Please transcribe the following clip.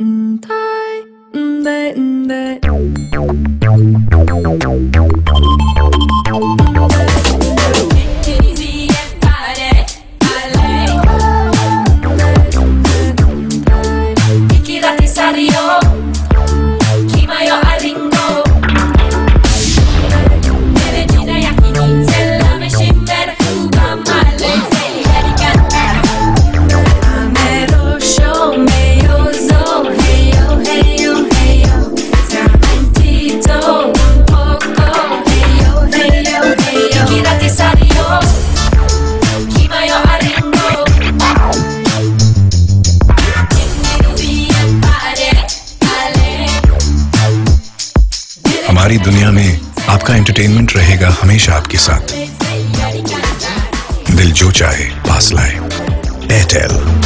Mm-tie, mm-day, mm-day. हमारी दुनिया में आपका एंटरटेनमेंट रहेगा हमेशा आपके साथ। दिल जो चाहे, पास लाए। एयरटेल